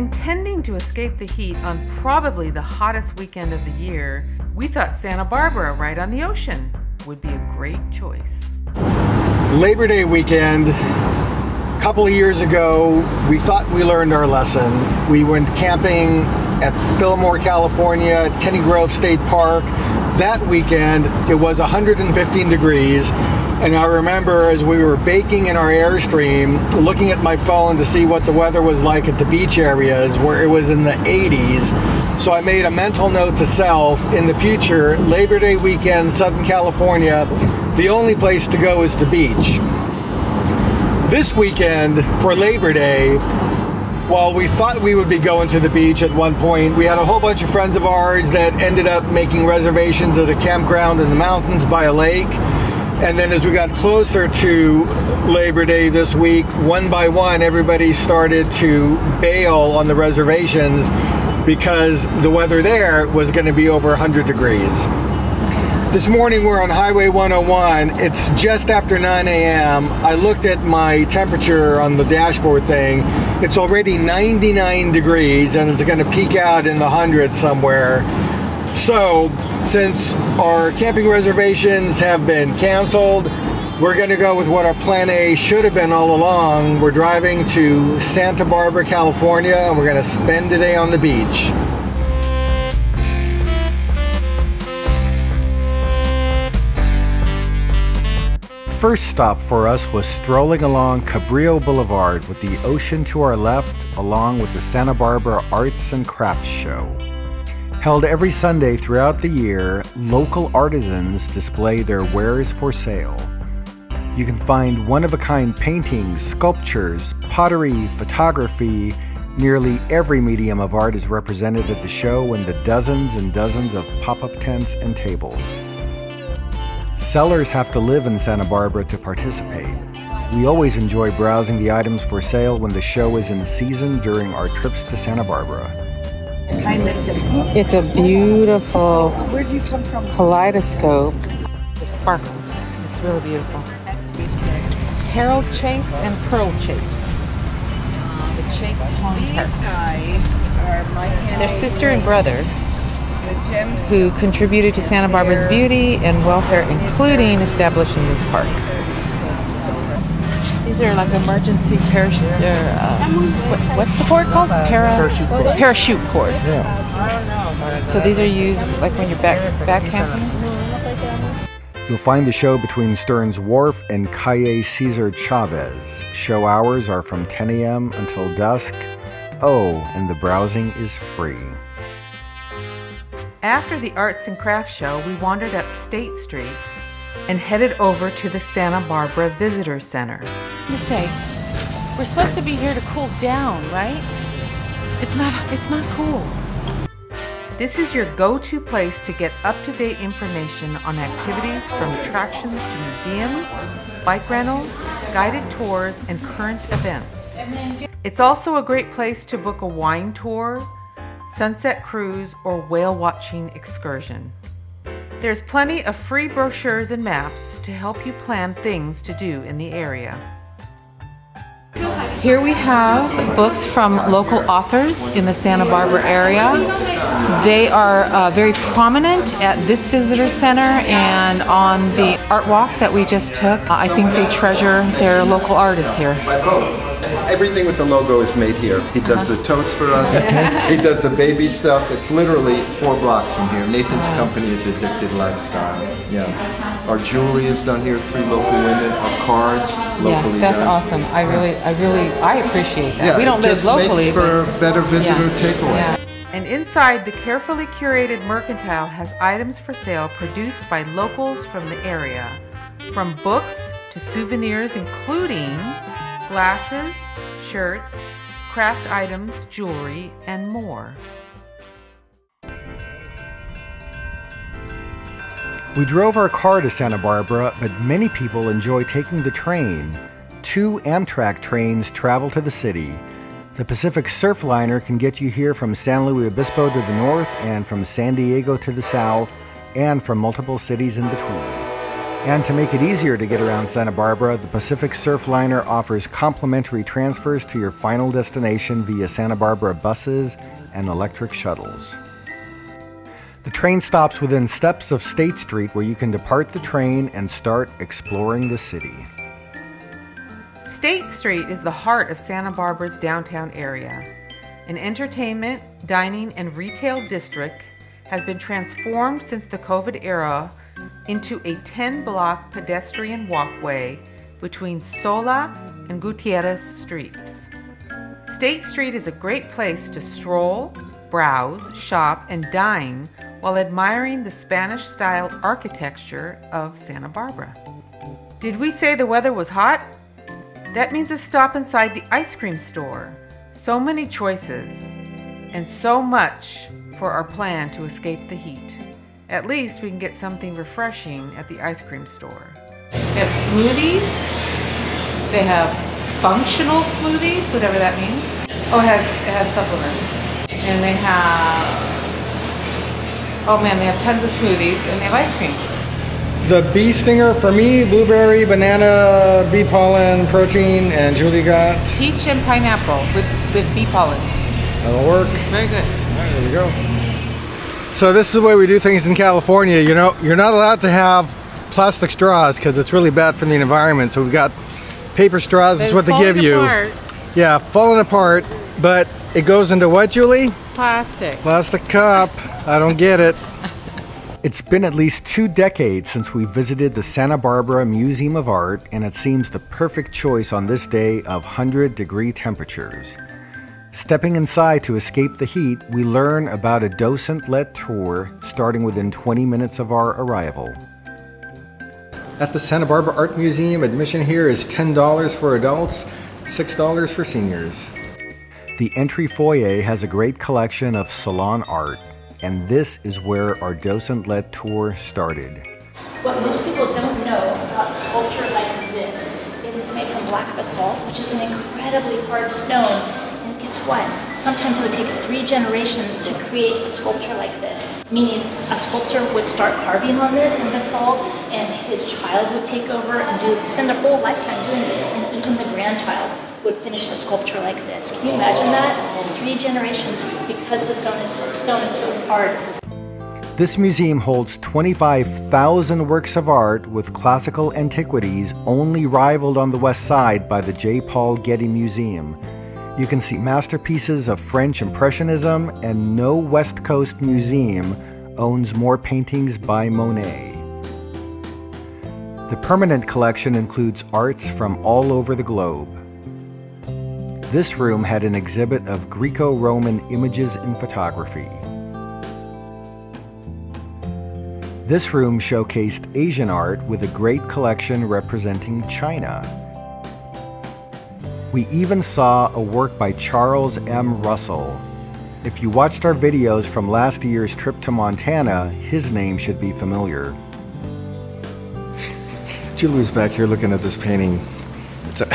Intending to escape the heat on probably the hottest weekend of the year, we thought Santa Barbara, right on the ocean, would be a great choice. Labor Day weekend, a couple of years ago, we thought we learned our lesson. We went camping at Fillmore, California, at Kenny Grove State Park. That weekend, it was 115 degrees. And I remember as we were baking in our Airstream, looking at my phone to see what the weather was like at the beach areas where it was in the 80s. So I made a mental note to self in the future, Labor Day weekend, Southern California, the only place to go is the beach. This weekend for Labor Day, while we thought we would be going to the beach at one point, we had a whole bunch of friends of ours that ended up making reservations at a campground in the mountains by a lake. And then as we got closer to Labor Day this week, one by one, everybody started to bail on the reservations because the weather there was going to be over 100 degrees. This morning we're on Highway 101. It's just after 9 a.m. I looked at my temperature on the dashboard thing. It's already 99 degrees and it's going to peak out in the hundreds somewhere. So, since our camping reservations have been canceled, we're going to go with what our plan A should have been all along. We're driving to Santa Barbara, California, and we're going to spend the day on the beach. First stop for us was strolling along Cabrillo Boulevard with the ocean to our left, along with the Santa Barbara Arts and Crafts Show. Held every Sunday throughout the year, local artisans display their wares for sale. You can find one of a kind paintings, sculptures, pottery, photography. Nearly every medium of art is represented at the show in the dozens and dozens of pop up tents and tables. Sellers have to live in Santa Barbara to participate. We always enjoy browsing the items for sale when the show is in season during our trips to Santa Barbara. It's a beautiful kaleidoscope. It sparkles. It's really beautiful. Harold Chase and Pearl Chase. The Chase These guys are my They're sister and brother who contributed to Santa Barbara's beauty and welfare, including establishing this park. These are like emergency parachute. Uh, what, what's the cord called? Para, parachute cord. Parachute cord. Yeah. So these are used like when you're back back camping. You'll find the show between Stearns Wharf and Calle Cesar Chavez. Show hours are from 10 a.m. until dusk. Oh, and the browsing is free. After the Arts and Crafts Show, we wandered up State Street and headed over to the Santa Barbara Visitor Center. You say, we're supposed to be here to cool down, right? It's not. It's not cool. This is your go to place to get up to date information on activities from attractions to museums, bike rentals, guided tours, and current events. It's also a great place to book a wine tour, sunset cruise, or whale watching excursion. There's plenty of free brochures and maps to help you plan things to do in the area. Here we have books from local authors in the Santa Barbara area. They are uh, very prominent at this visitor center and on the art walk that we just took. I think they treasure their local artists here. Everything with the logo is made here. He does the totes for us. he uh-huh. does the baby stuff. It's literally four blocks from here. Nathan's company is Addicted Lifestyle. Yeah. Our jewelry is done here. Free local women. Our cards locally Yeah, that's done. awesome. I really, I really, I appreciate that. Yeah, we don't live locally, makes for but better visitor yeah. takeaway. Yeah. And inside, the carefully curated mercantile has items for sale produced by locals from the area, from books to souvenirs, including glasses, shirts, craft items, jewelry, and more. We drove our car to Santa Barbara, but many people enjoy taking the train. Two Amtrak trains travel to the city. The Pacific Surfliner can get you here from San Luis Obispo to the north and from San Diego to the south, and from multiple cities in between. And to make it easier to get around Santa Barbara, the Pacific Surfliner offers complimentary transfers to your final destination via Santa Barbara buses and electric shuttles. The train stops within steps of State Street where you can depart the train and start exploring the city. State Street is the heart of Santa Barbara's downtown area. An entertainment, dining, and retail district has been transformed since the COVID era into a 10 block pedestrian walkway between Sola and Gutierrez streets. State Street is a great place to stroll, browse, shop, and dine while admiring the Spanish style architecture of Santa Barbara. Did we say the weather was hot? That means a stop inside the ice cream store. So many choices, and so much for our plan to escape the heat. At least we can get something refreshing at the ice cream store. They have smoothies. They have functional smoothies, whatever that means. Oh, it has it has supplements, and they have. Oh man, they have tons of smoothies and they have ice cream. The bee stinger for me, blueberry, banana, bee pollen, protein, and Julie got. Peach and pineapple with with bee pollen. That'll work. It's very good. There we go. So this is the way we do things in California. You know, you're not allowed to have plastic straws because it's really bad for the environment. So we've got paper straws. This is what they give you. Yeah, falling apart, but it goes into what, Julie? Plastic. Plastic cup. I don't get it. It's been at least two decades since we visited the Santa Barbara Museum of Art, and it seems the perfect choice on this day of 100 degree temperatures. Stepping inside to escape the heat, we learn about a docent led tour starting within 20 minutes of our arrival. At the Santa Barbara Art Museum, admission here is $10 for adults, $6 for seniors. The entry foyer has a great collection of salon art, and this is where our docent led tour started. What most people don't know about a sculpture like this is it's made from black basalt, which is an incredibly hard stone. Sometimes it would take three generations to create a sculpture like this, meaning a sculptor would start carving on this in basalt, and his child would take over and do spend their whole lifetime doing this, and even the grandchild would finish a sculpture like this. Can you imagine that? Three generations because the stone is, stone is so hard. This museum holds 25,000 works of art with classical antiquities only rivaled on the west side by the J. Paul Getty Museum. You can see masterpieces of French Impressionism, and no West Coast museum owns more paintings by Monet. The permanent collection includes arts from all over the globe. This room had an exhibit of Greco Roman images and photography. This room showcased Asian art with a great collection representing China. We even saw a work by Charles M. Russell. If you watched our videos from last year's trip to Montana, his name should be familiar. Julie's back here looking at this painting. It's a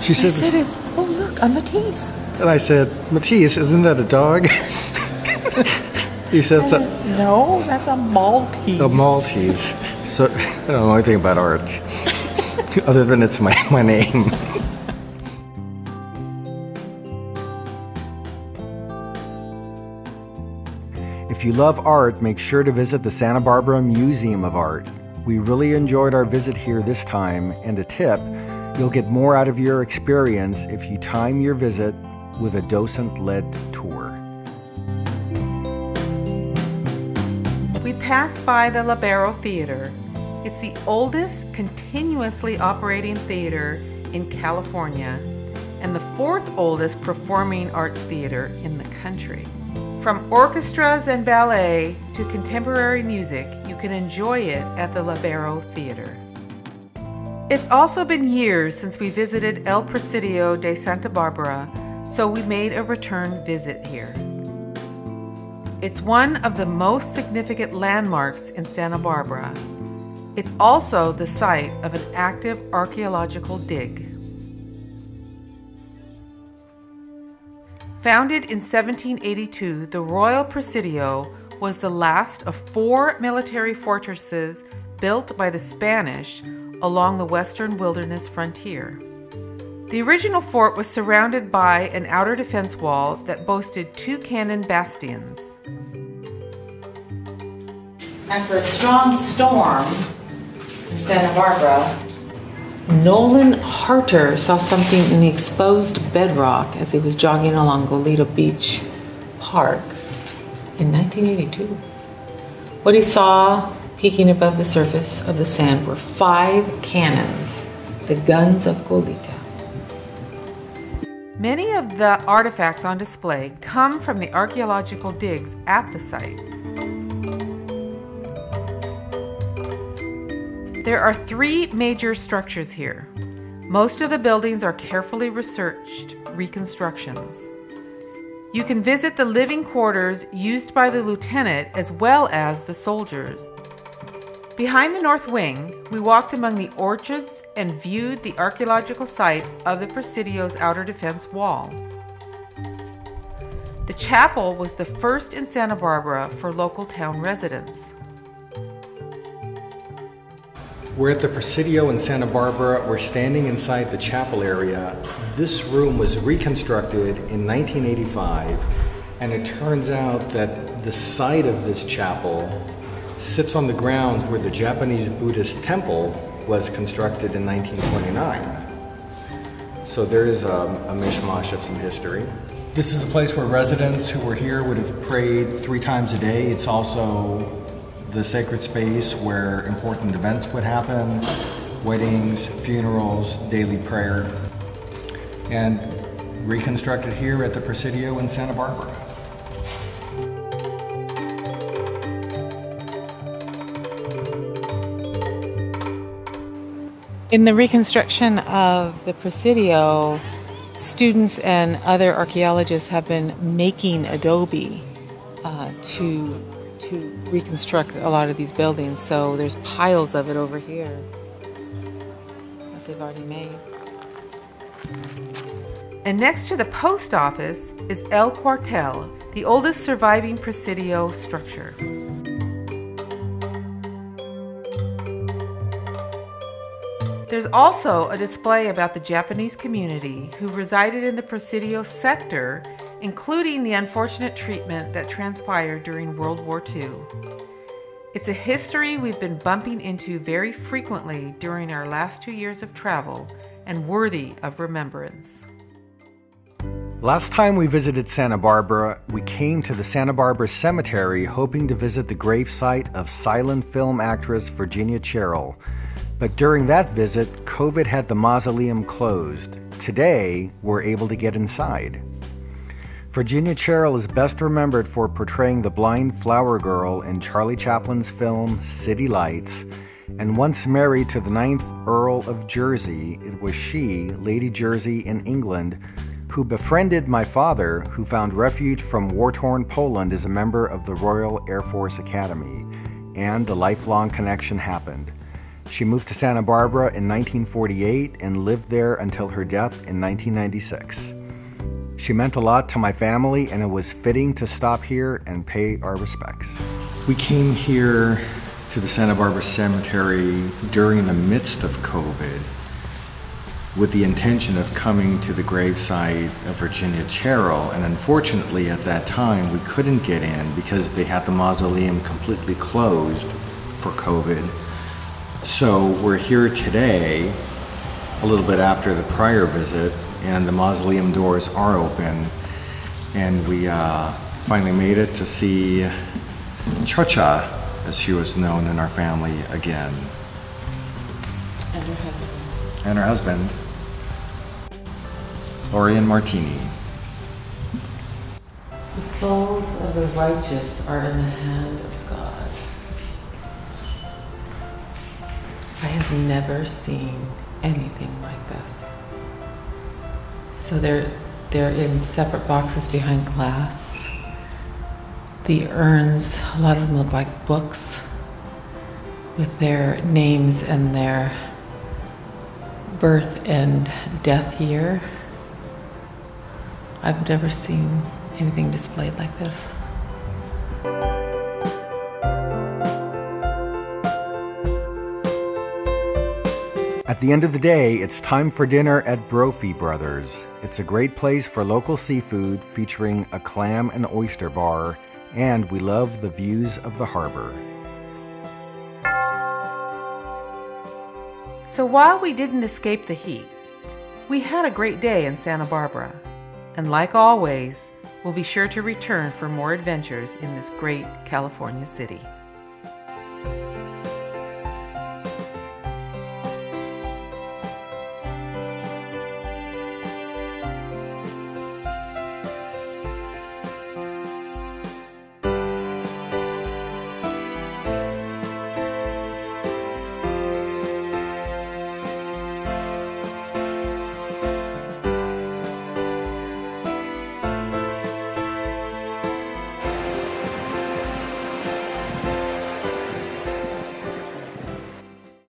she I said, said it's, oh look, a Matisse. and I said, Matisse, isn't that a dog? he said, a, No, that's a Maltese. a Maltese. So I don't know anything about art, other than it's my, my name. If you love art, make sure to visit the Santa Barbara Museum of Art. We really enjoyed our visit here this time, and a tip you'll get more out of your experience if you time your visit with a docent led tour. We passed by the Lobero Theater. It's the oldest continuously operating theater in California and the fourth oldest performing arts theater in the country. From orchestras and ballet to contemporary music, you can enjoy it at the Lobero Theater. It's also been years since we visited El Presidio de Santa Barbara, so we made a return visit here. It's one of the most significant landmarks in Santa Barbara. It's also the site of an active archaeological dig. Founded in 1782, the Royal Presidio was the last of four military fortresses built by the Spanish along the western wilderness frontier. The original fort was surrounded by an outer defense wall that boasted two cannon bastions. After a strong storm Santa Barbara, Nolan Harter saw something in the exposed bedrock as he was jogging along Goleta Beach Park in 1982. What he saw peeking above the surface of the sand were five cannons, the guns of Goleta. Many of the artifacts on display come from the archaeological digs at the site. There are three major structures here. Most of the buildings are carefully researched reconstructions. You can visit the living quarters used by the lieutenant as well as the soldiers. Behind the north wing, we walked among the orchards and viewed the archaeological site of the Presidio's outer defense wall. The chapel was the first in Santa Barbara for local town residents. We're at the Presidio in Santa Barbara. We're standing inside the chapel area. This room was reconstructed in 1985, and it turns out that the site of this chapel sits on the grounds where the Japanese Buddhist temple was constructed in 1929. So there's a, um, a mishmash of some history. This is a place where residents who were here would have prayed three times a day. It's also the sacred space where important events would happen weddings, funerals, daily prayer, and reconstructed here at the Presidio in Santa Barbara. In the reconstruction of the Presidio, students and other archaeologists have been making adobe uh, to to reconstruct a lot of these buildings. So there's piles of it over here that they've already made. And next to the post office is El Cuartel, the oldest surviving Presidio structure. There's also a display about the Japanese community who resided in the Presidio sector, including the unfortunate treatment that transpired during World War II. It's a history we've been bumping into very frequently during our last two years of travel and worthy of remembrance. Last time we visited Santa Barbara, we came to the Santa Barbara Cemetery hoping to visit the gravesite of silent film actress Virginia Cherrill. But during that visit, COVID had the mausoleum closed. Today, we're able to get inside. Virginia Cherrill is best remembered for portraying the blind flower girl in Charlie Chaplin's film City Lights, and once married to the ninth Earl of Jersey, it was she, Lady Jersey in England, who befriended my father, who found refuge from war torn Poland as a member of the Royal Air Force Academy, and a lifelong connection happened. She moved to Santa Barbara in 1948 and lived there until her death in 1996. She meant a lot to my family, and it was fitting to stop here and pay our respects. We came here to the Santa Barbara Cemetery during the midst of COVID with the intention of coming to the gravesite of Virginia Cherrill, and unfortunately at that time we couldn't get in because they had the mausoleum completely closed for COVID. So we're here today, a little bit after the prior visit, and the mausoleum doors are open. And we uh, finally made it to see Chocha, as she was known in our family again. And her husband. And her husband, Florian Martini. The souls of the righteous are in the hand of God. I have never seen anything like this. So they're they're in separate boxes behind glass. The urns, a lot of them look like books with their names and their birth and death year. I've never seen anything displayed like this. At the end of the day, it's time for dinner at Brophy Brothers. It's a great place for local seafood featuring a clam and oyster bar, and we love the views of the harbor. So while we didn't escape the heat, we had a great day in Santa Barbara. And like always, we'll be sure to return for more adventures in this great California city.